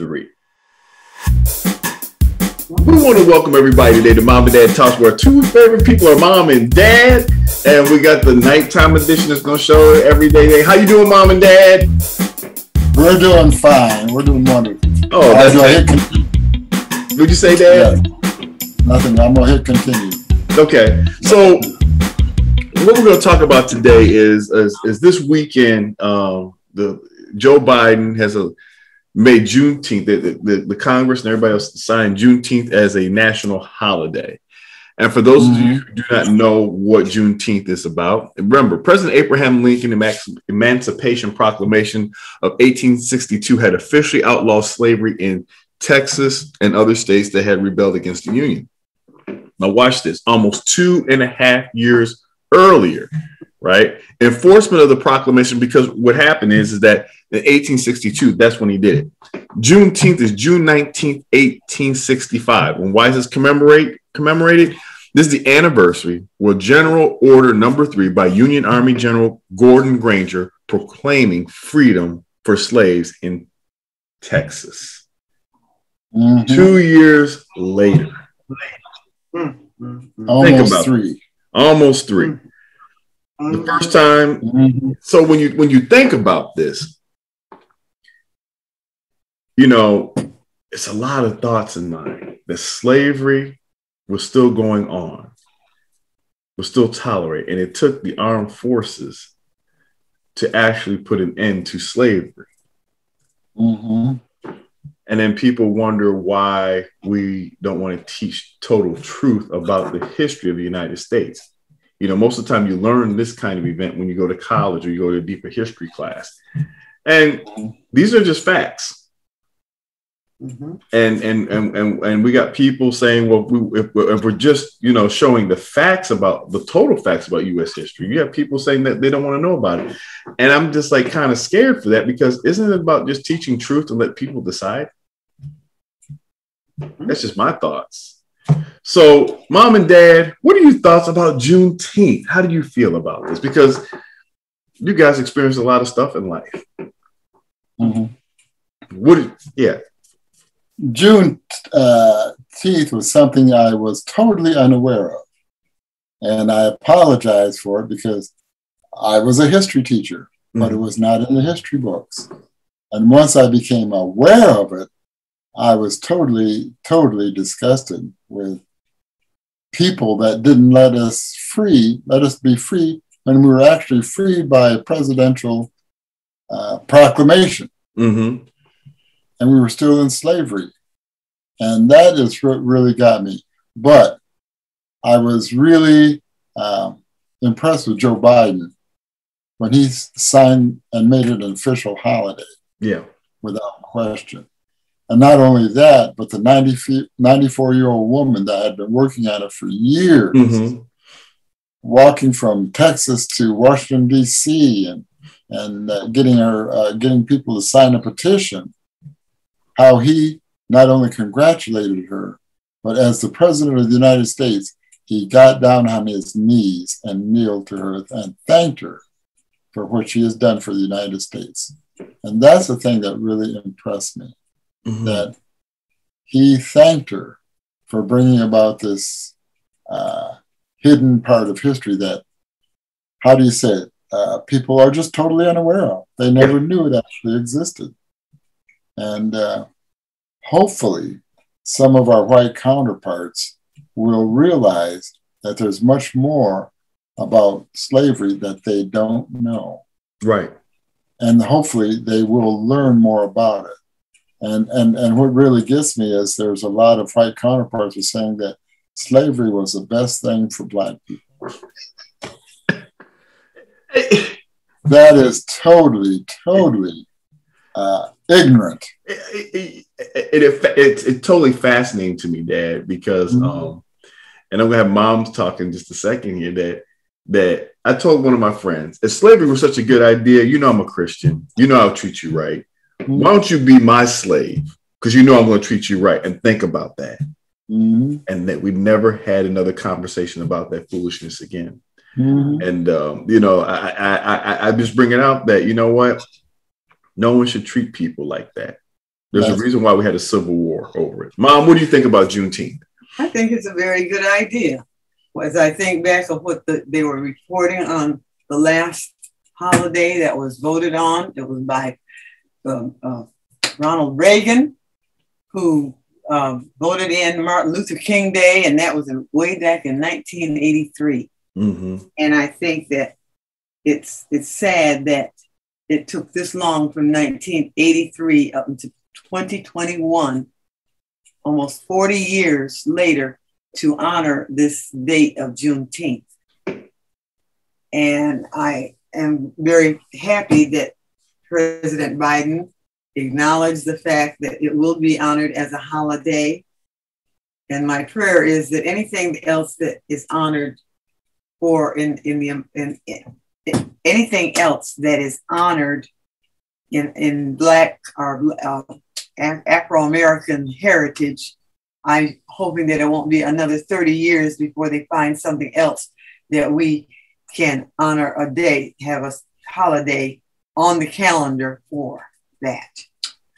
three. We want to welcome everybody today to Mom and Dad Talks, where two favorite people are mom and dad, and we got the nighttime edition that's going to show every day. How you doing, mom and dad? We're doing fine. We're doing wonderful. Oh, that's do I hit nice. con- Would you say, Dad? yeah. Nothing. I'm gonna hit continue. Okay, so what we're going to talk about today is is, is this weekend. Um, the Joe Biden has a made Juneteenth. The, the, the Congress and everybody else signed Juneteenth as a national holiday. And for those of you mm-hmm. who do not know what Juneteenth is about, remember President Abraham Lincoln Emancipation Proclamation of 1862 had officially outlawed slavery in Texas and other states that had rebelled against the Union. Now, watch this almost two and a half years earlier, right? Enforcement of the proclamation, because what happened is, is that in 1862, that's when he did it. Juneteenth is June 19th, 1865. And why is this commemorate commemorated? This is the anniversary where General Order Number Three by Union Army General Gordon Granger proclaiming freedom for slaves in Texas. Mhm. Two years later, Almost about it. three. almost three. The first time Mhm. so when you when you think about this you know it's a lot of thoughts in mind that slavery was still going on was still tolerated and it took the armed forces to actually put an end to slavery Mhm. and then people wonder why we don't want to teach total truth about the history of the united states you know most of the time you learn this kind of event when you go to college or you go to a deeper history class. And these are just facts. Mm-hmm. And and and and, and we got people saying well we, if, we're- if we're just you know showing the facts about the total facts about us history you have people saying that they don't want to know about it. And i'm just like kind of scared for that because isn't it about just teaching truth and let people decide? That's just my thoughts so mom and dad what are your thoughts about juneteenth? How do you feel about this? Because you guys experience a lot of stuff in life. Mhm. what yeah. June uh, was something I was totally unaware of, and I apologize for it because I was a history teacher, but it was not in the history books. And once I became aware of it, I was totally, totally disgusted with people that didn't let us free, let us be free when we were actually freed by a presidential uh, proclamation mm-hmm. and we were still in slavery. And that is what really got me. But I was really um, impressed with Joe Biden when he signed and made it an official holiday yeah without question. And not only that, but the 94 year old woman that had been working on it for years, Mhm. walking from Texas to Washington, D.C., and, and uh, getting, her, uh, getting people to sign a petition, how he not only congratulated her, but as the President of the United States, he got down on his knees and kneeled to her and thanked her for what she has done for the United States. And that's the thing that really impressed me Mhm. that he thanked her for bringing about this uh, hidden part of history that, how do you say it? Uh, people are just totally unaware of. They never knew it actually existed. And uh, hopefully, some of our white counterparts will realize that there's much more about slavery that they don't know right and hopefully they will learn more about it. And and and what really gets me is there's a lot of white counterparts who are saying that slavery was the best thing for black people. That is totally, totally uh, ignorant. it, it, it, it- it's it's totally fascinating to me, Dad, because Mhm. um, and I'm gonna have moms talk in just a second here. That that I told one of my friends, if slavery was such a good idea, you know I'm a Christian, you know I'll treat you right. Why don't you be my slave? Because you know I'm going to treat you right, and think about that. Mhm. And that we never had another conversation about that foolishness again. Mhm. And um, you know, I, I I I- I just bring it out that you know what, no one should treat people like that. There's That's a reason why we had a civil war over it. Mom, what do you think about Juneteenth? I think it's a very good idea. As I think back of what the, they were reporting on the last holiday that was voted on, it was by um, uh, Ronald Reagan, who um, voted in Martin Luther King Day, and that was in, way back in 1983. Mm-hmm. And I think that it's it's sad that it took this long from 1983 up to 2021, almost 40 years later, to honor this date of Juneteenth. And I am very happy that President Biden acknowledged the fact that it will be honored as a holiday. And my prayer is that anything else that is honored for in, in the in, in anything else that is honored in, in Black or uh, Afro American heritage, I'm hoping that it won't be another 30 years before they find something else that we can honor a day, have a holiday on the calendar for that.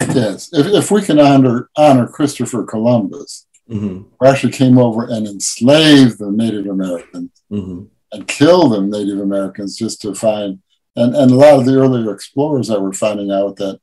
Yes, if, if we can honor honor Christopher Columbus, mm-hmm. who actually came over and enslaved the Native Americans mm-hmm. and killed them Native Americans just to find, and, and a lot of the earlier explorers that were finding out that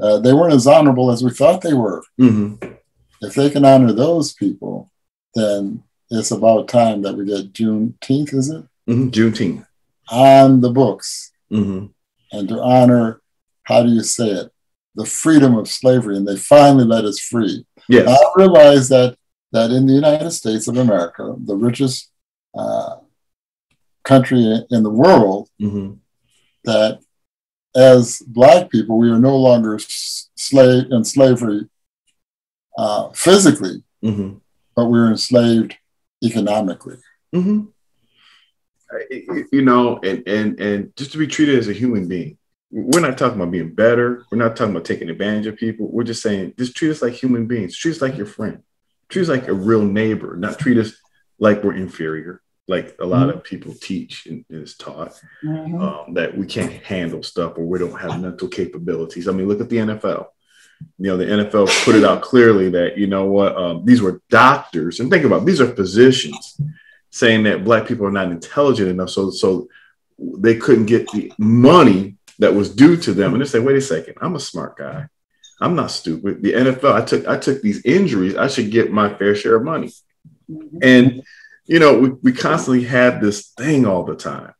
uh, they weren't as honorable as we thought they were. Mm-hmm. If they can honor those people, then it's about time that we get Juneteenth, is it? Mm-hmm. Juneteenth. On the books. Mm-hmm. And to honor, how do you say it? The freedom of slavery. And they finally let us free. Yes. I realize that, that in the United States of America, the richest uh, country in the world, mm-hmm. that as Black people, we are no longer slave in slavery uh, physically, mm-hmm. but we're enslaved economically. Mm-hmm. You know, and and and just to be treated as a human being. We're not talking about being better. We're not talking about taking advantage of people. We're just saying, just treat us like human beings. Treat us like your friend. Treat us like a real neighbor. Not treat us like we're inferior like a lot mm-hmm. of people teach and is taught mm-hmm. um, that we can't handle stuff or we don't have mental capabilities. I mean, look at the NFL. You know, the NFL put it out clearly that you know what um, these were doctors, and think about it, these are physicians saying that black people are not intelligent enough, so so they couldn't get the money that was due to them. And they say, wait a second, I'm a smart guy. I'm not stupid. The NFL, I took I took these injuries. I should get my fair share of money. Mm-hmm. And you know, we, we constantly have this thing all the time.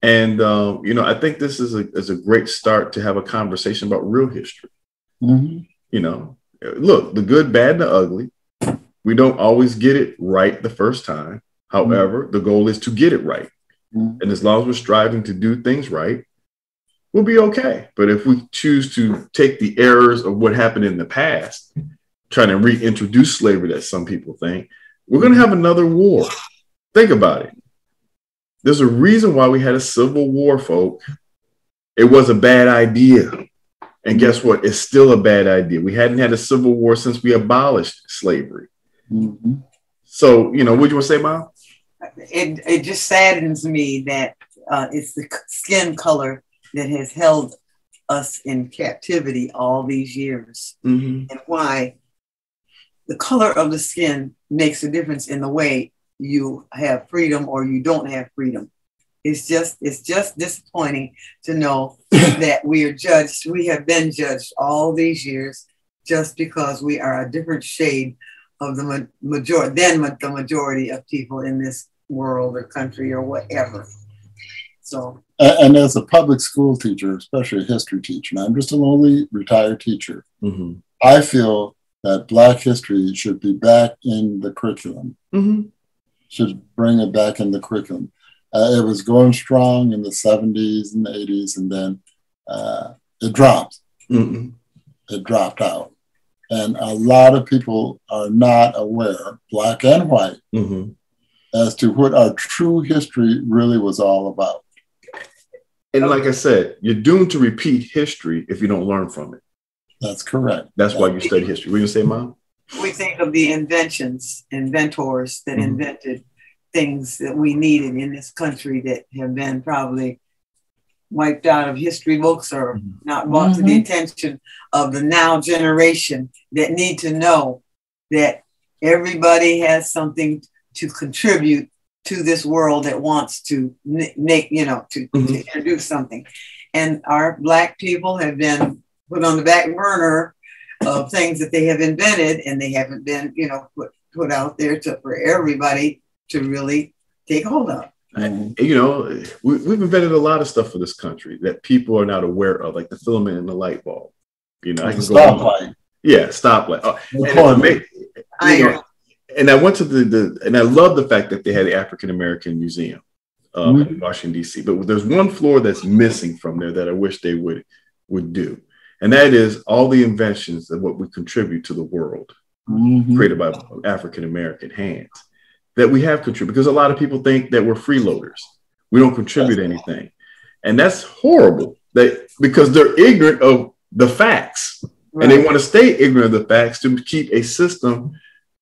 And, um, you know, I think this is a, is a great start to have a conversation about real history. Mm-hmm. You know, look, the good, bad, and the ugly. We don't always get it right the first time. However, mm-hmm. the goal is to get it right. Mm-hmm. And as long as we're striving to do things right, we'll be okay. But if we choose to take the errors of what happened in the past, trying to reintroduce slavery that some people think, we're going to have another war. Think about it. There's a reason why we had a civil war, folk. It was a bad idea. And guess what? It's still a bad idea. We hadn't had a civil war since we abolished slavery. Mm-hmm. So, you know, what do you want to say, Mom? It, it just saddens me that uh, it's the skin color that has held us in captivity all these years. Mm-hmm. And why the color of the skin makes a difference in the way you have freedom or you don't have freedom. It's just it's just disappointing to know that we are judged. We have been judged all these years just because we are a different shade of the majority than the majority of people in this world or country or whatever. So and, as a public school teacher, especially a history teacher, and I'm just a lonely retired teacher, mm-hmm. I feel that Black history should be back in the curriculum. Mm-hmm. Should bring it back in the curriculum. Uh, it was going strong in the 70s and the 80s, and then uh, it dropped. Mm-hmm. It dropped out. And a lot of people are not aware, black and white, mm-hmm. as to what our true history really was all about. And like I said, you're doomed to repeat history if you don't learn from it. That's correct. That's why you study history. What you say, Mom? We think of the inventions, inventors that mm-hmm. invented things that we needed in this country that have been probably wiped out of history books or mm-hmm. not brought mm-hmm. to the mm-hmm. attention of the now generation that need to know that everybody has something to contribute to this world that wants to make, you know, to, mm-hmm. to introduce something. And our Black people have been put on the back burner of things that they have invented and they haven't been, you know, put, put out there to, for everybody to really take hold of. Mm-hmm. you know, we, have invented a lot of stuff for this country that people are not aware of, like the filament in the light bulb. You know, I can stoplight. Yeah, stoplight. Oh, and, you know, and I went to the, the and I love the fact that they had the African American Museum uh, mm-hmm. in Washington D.C. But there's one floor that's missing from there that I wish they would would do, and that is all the inventions of what we contribute to the world, mm-hmm. created by African American hands that we have contributed because a lot of people think that we're freeloaders. We don't contribute anything. And that's horrible that because they're ignorant of the facts right. and they want to stay ignorant of the facts to keep a system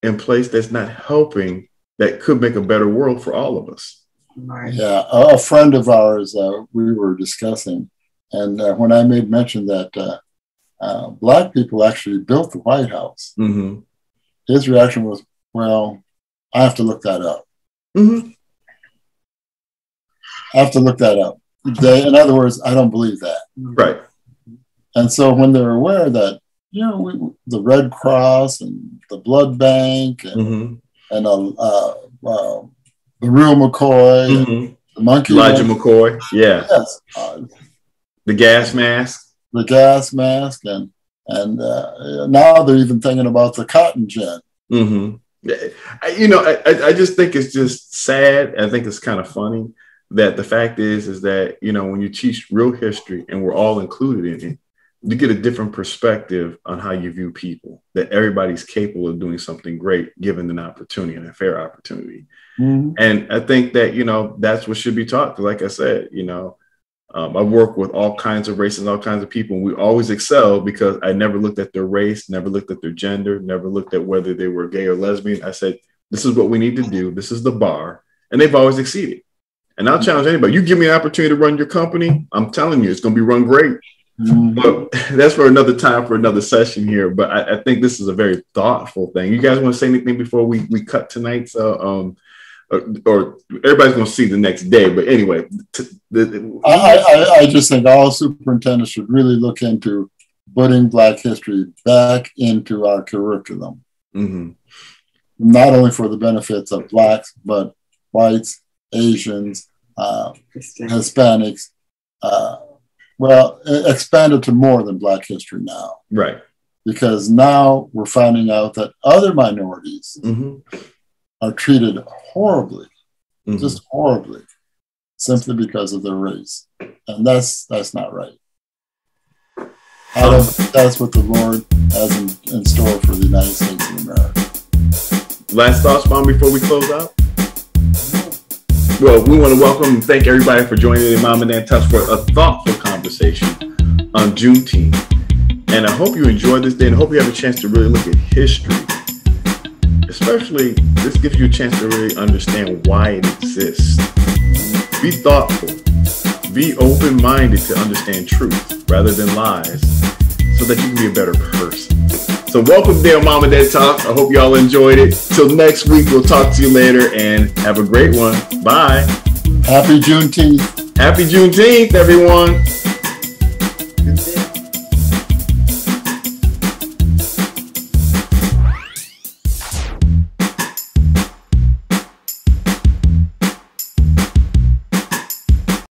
in place that's not helping that could make a better world for all of us. Right. Yeah, a friend of ours uh, we were discussing, and uh, when I made mention that uh, uh black people actually built the White House, mm-hmm. his reaction was, "Well, I have to look that up. Mm-hmm. I have to look that up. They, in other words, I don't believe that. Right. And so when they're aware that, you know, we, the Red Cross and the blood bank and, mm-hmm. and uh, uh, uh, the real McCoy, mm-hmm. the monkey. Elijah McCoy. Yeah. Yes. Uh, the gas mask. The gas mask. And, and uh, now they're even thinking about the cotton gin. Mm-hmm you know, I, I just think it's just sad. I think it's kind of funny that the fact is, is that, you know, when you teach real history and we're all included in it, you get a different perspective on how you view people, that everybody's capable of doing something great given an opportunity and a fair opportunity. Mm-hmm. And I think that, you know, that's what should be taught. Like I said, you know, um, I work with all kinds of races, all kinds of people, and we always excel because I never looked at their race, never looked at their gender, never looked at whether they were gay or lesbian. I said, "This is what we need to do. This is the bar," and they've always exceeded. And I'll challenge anybody: you give me an opportunity to run your company, I'm telling you, it's going to be run great. Mm-hmm. But that's for another time for another session here. But I, I, think this is a very thoughtful thing. You guys want to say anything before we we cut tonight? So, um, or, or everybody's going to see the next day. But anyway, t- the, I, I, I, just think all superintendents should really look into putting Black history back into our curriculum, mm-hmm. not only for the benefits of Blacks, but whites, Asians, uh, Hispanics. Uh, well, expanded to more than Black history now. Right. Because now we're finding out that other minorities mm-hmm. Are treated horribly, mm-hmm. just horribly, simply because of their race, and that's that's not right. I don't think that's what the Lord has in, in store for the United States of America. Last thoughts, Mom, before we close out. Well, we want to welcome and thank everybody for joining the Mom and Dad Touch for a thoughtful conversation on Juneteenth. And I hope you enjoyed this day and I hope you have a chance to really look at history especially this gives you a chance to really understand why it exists. Be thoughtful, be open minded to understand truth rather than lies so that you can be a better person. So, welcome to Mom and Dad Talk. I hope y'all enjoyed it. Till next week, we'll talk to you later and have a great one. Bye. Happy Juneteenth. Happy Juneteenth, everyone.